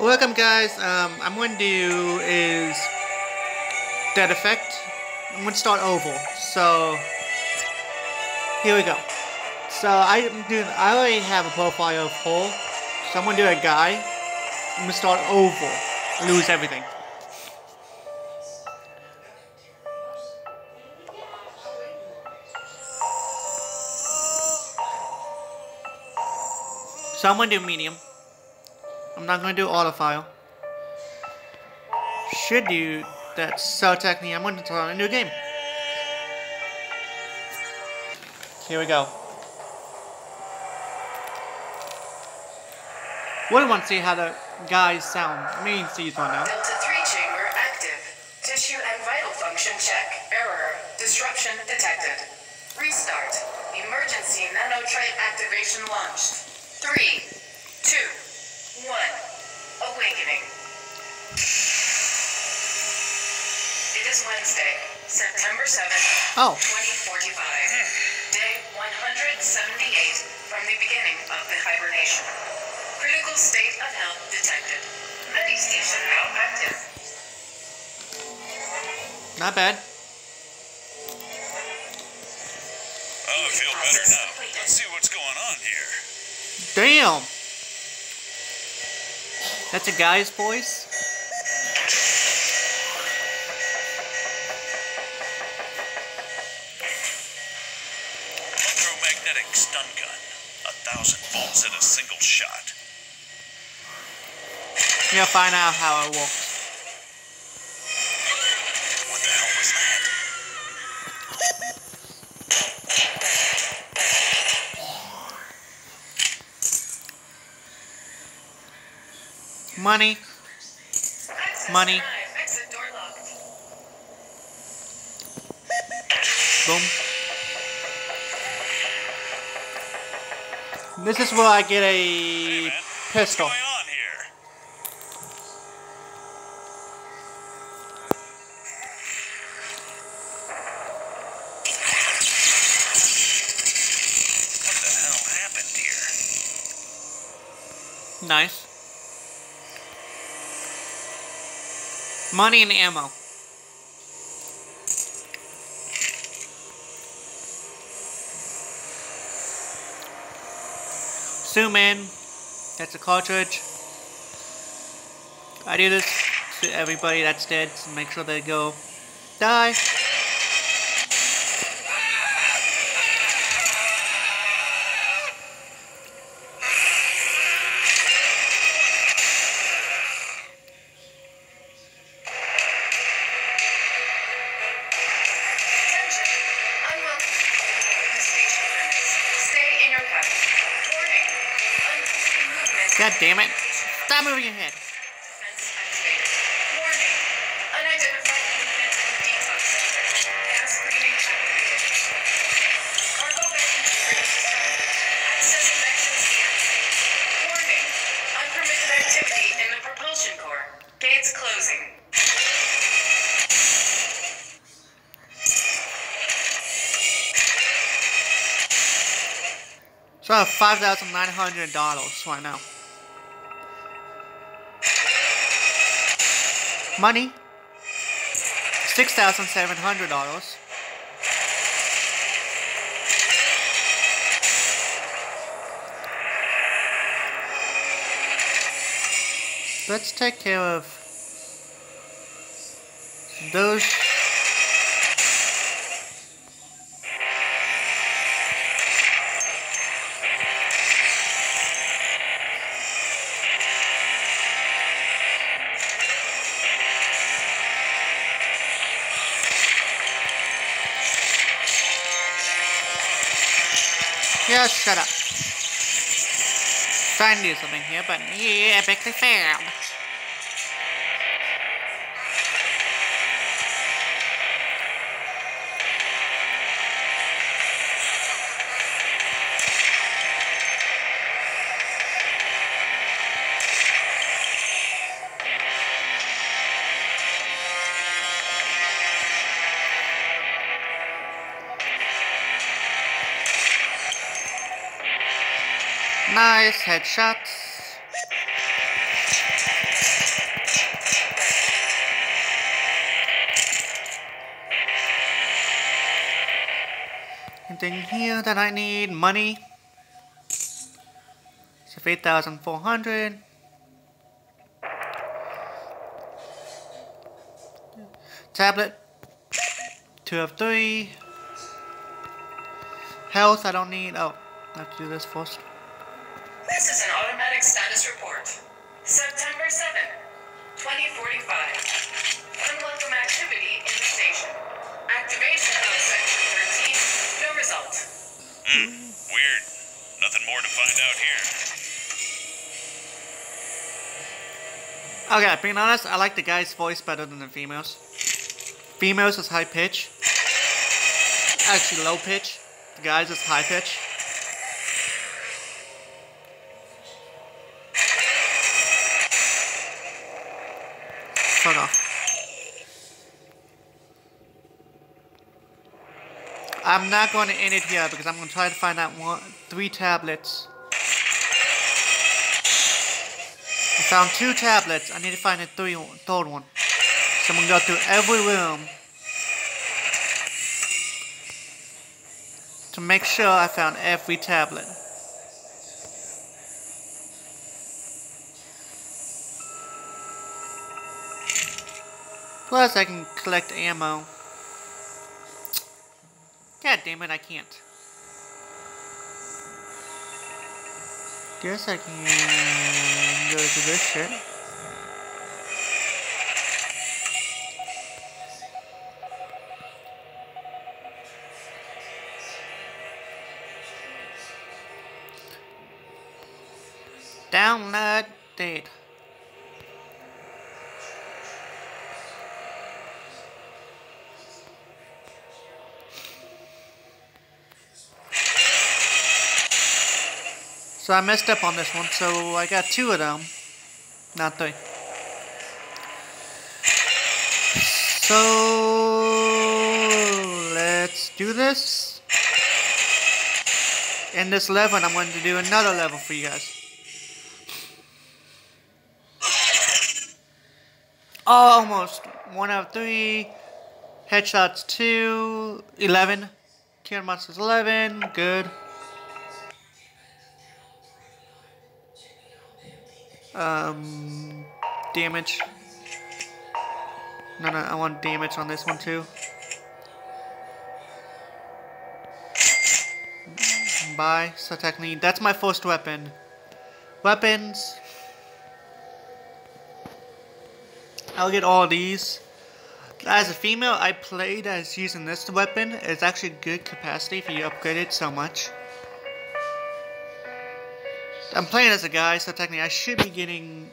Welcome guys, um, I'm going to do is that effect. I'm going to start oval. So, here we go. So I'm doing, I already have a profile of whole. So I'm going to do a guy. I'm going to start oval. Lose everything. So I'm going to do medium. I'm not going to do autofile. Should do that so technically I'm going to start a new game. Here we go. We want to see how the guys sound. I mean, see one now. Delta 3 chamber active. Tissue and vital function check. Error. Disruption detected. Restart. Emergency nanotrite activation launched. Three. Awakening. It is Wednesday, September 7th, Oh. 2045. Day 178 from the beginning of the hibernation. Critical state of health detected. Medi station now active. Not bad. Oh, I feel better now. Let's see what's going on here. Damn! That's a guy's voice? Electromagnetic stun gun. A thousand volts in a single shot. You'll find out how it works. Money. Money. Boom. This is where I get a pistol. What's going on here? What the hell happened here? Nice. Money and ammo. Zoom in. That's a cartridge. I do this to everybody that's dead to make sure they go die. In the propulsion core. Gates closing. So I have five thousand nine hundred dollars right now. Money. Six thousand seven hundred dollars. Let's take care of those. Yeah, shut up. Trying to do something here, but yeah, epically failed. Nice headshots. Anything here that I need? Money. So 8,400. Tablet. Two of three. Health I don't need. Oh, I have to do this first. This is an automatic status report. September 7th, 2045. Unwelcome activity in the station. Activation of section 13. No result. Hmm, weird. Nothing more to find out here. Okay, being honest, I like the guy's voice better than the females. Females is high pitch. Actually, low pitch. The guy's is high pitch. Fuck off. I'm not going to end it here because I'm going to try to find out one, three tablets. I found two tablets. I need to find a three, third one. So I'm gonna go through every room to make sure I found every tablet. Plus, I can collect ammo. God damn it, I can't. Guess I can go to this shit. So I messed up on this one, so I got two of them, not three. So let's do this. In this level, I'm going to do another level for you guys. Almost. One out of three. Headshots two. Eleven. Kill monsters eleven. Good. Um, damage. No, no, I want damage on this one too. Bye. So technically, that's my first weapon. Weapons. I'll get all these. As a female, I played as using this weapon. It's actually good capacity if you upgrade it so much. I'm playing as a guy, so technically I should be getting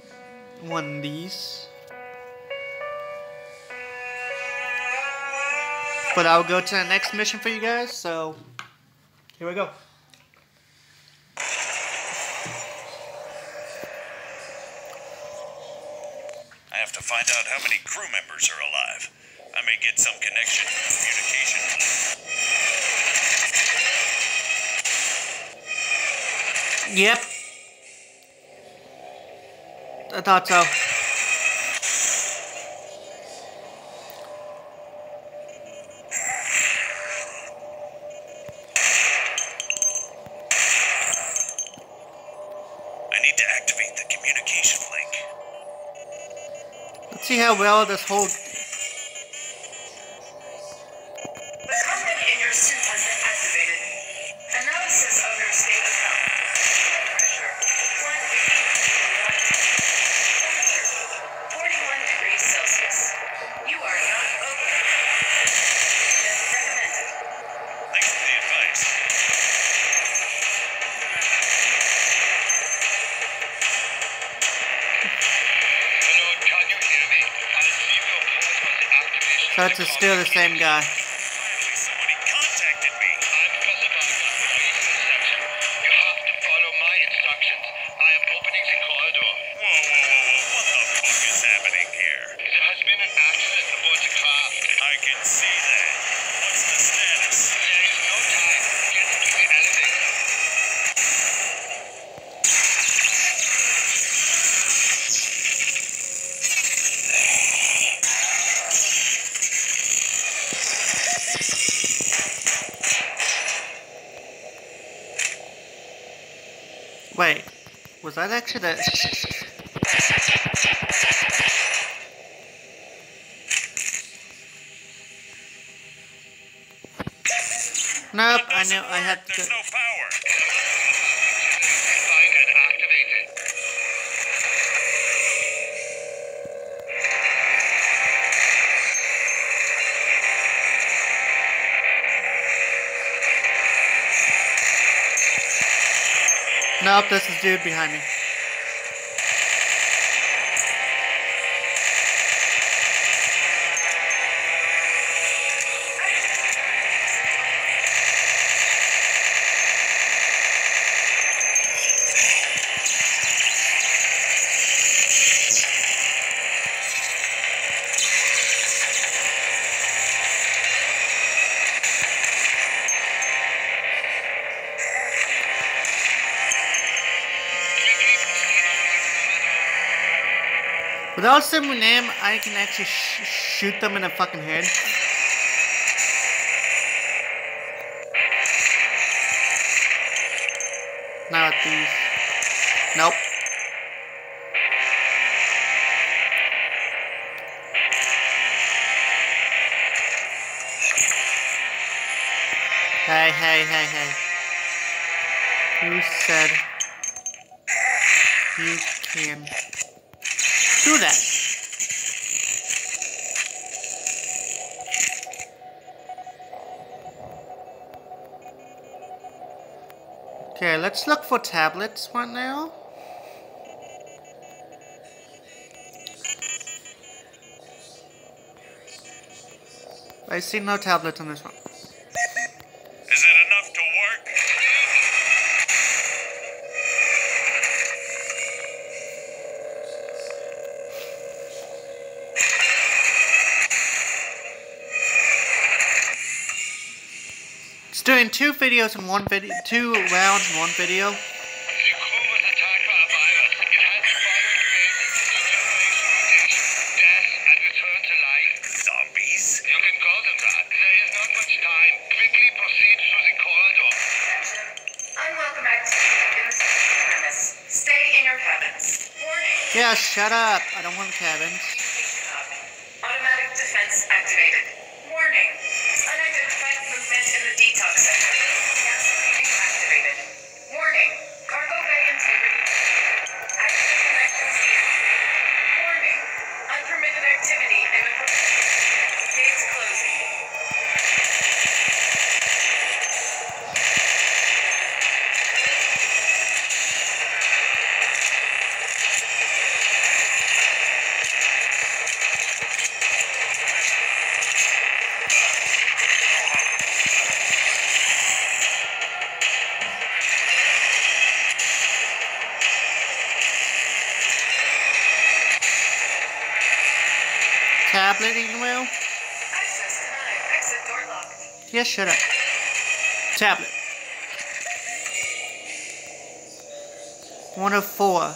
one of these. But I'll go to the next mission for you guys, so here we go. I have to find out how many crew members are alive. I may get some connection, communication. Yep. I thought so. I need to activate the communication link. Let's see how well this whole so still the same guy. Was. Nope, I knew I had to... There's no power. Nope, this is dude behind me. Without my name, I can actually sh- shoot them in the fucking head. Now at these. Nope. Hey, hey, hey, hey. Who said you can do that? Okay, let's look for tablets right now. I see no tablets on this one. Unwelcome activity in the station premise. Stay in your cabins. Warning. Yeah, shut up. I don't want cabins. Automatic defense activated. Warning. Unidentified movement in the detox center. Activated. Warning. Eating well? Access denied. Shut up. Tablet. 104.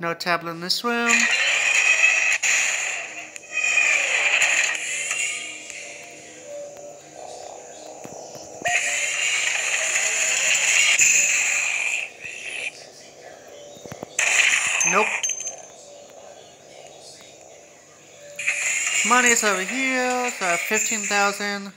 No tablet in this room. Money's over here, so I have 15,000.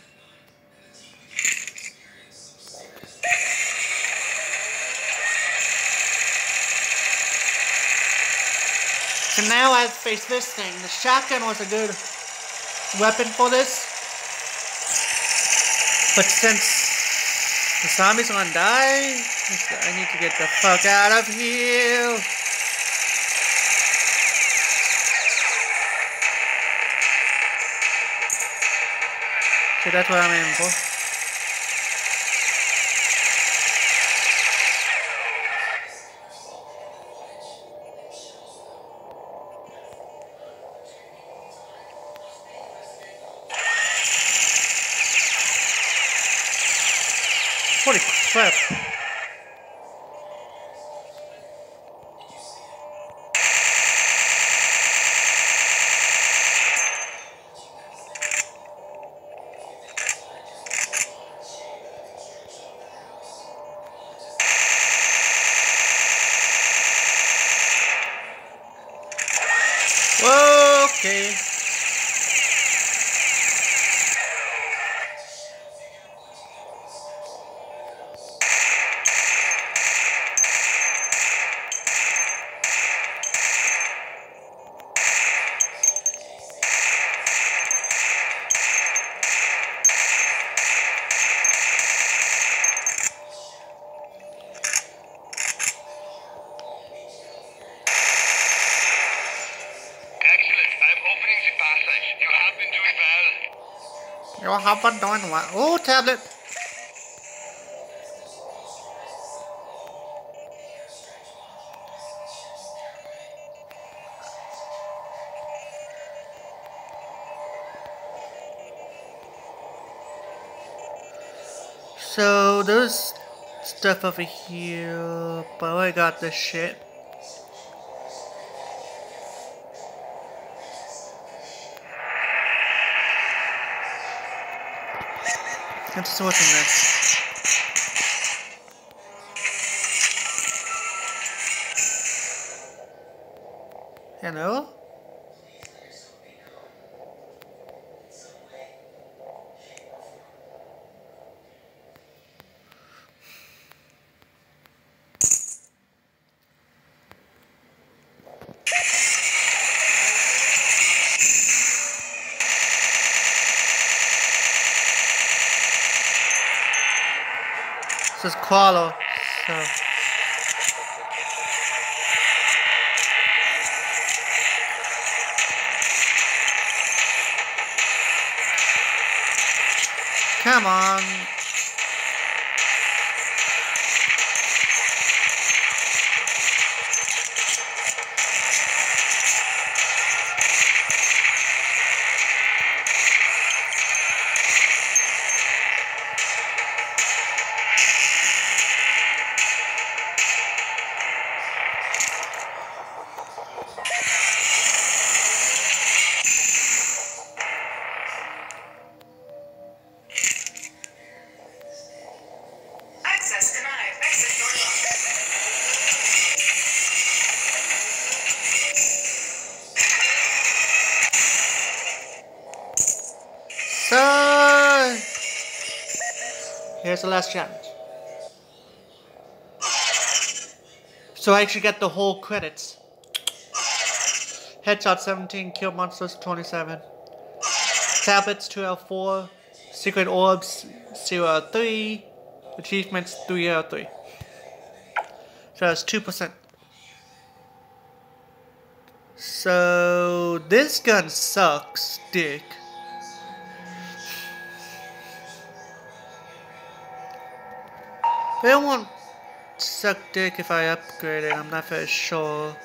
So now I face this thing. The shotgun was a good weapon for this. But since the zombies are gonna die, I need to get the fuck out of here. So that's what I'm aiming for. Holy crap. Yo, how about doing what? Oh, tablet. So there's stuff over here, but I got this shit. What's in this. Hello? This is Qualo. So. Come on. Here's the last challenge. So I actually get the whole credits. Headshot 17, kill monsters 27. Tablets 2 out of 4. Secret orbs 0 out of 3. Achievements 3 out of 3. So that's 2%. So this gun sucks, dick. It won't suck dick if I upgrade it, I'm not very sure.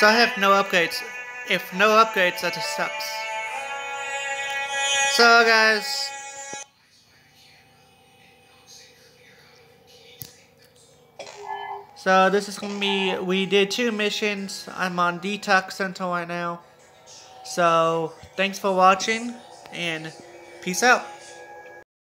So I have no upgrades. If no upgrades, that just sucks. So guys, so this is gonna be. We did two missions. I'm on detox center right now. So thanks for watching and peace out.